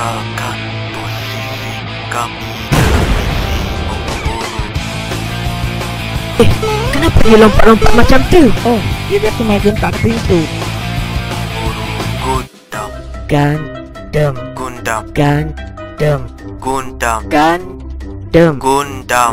Tinggalkan posisi kami Eh, kenapa dia lompat-lompat macam tu? Oh, dia biasa maju tak pintu? Gundam Gundam. Gundam. Gundam. Gundam. Gundam. Gundam.